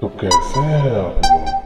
Tu quer ser?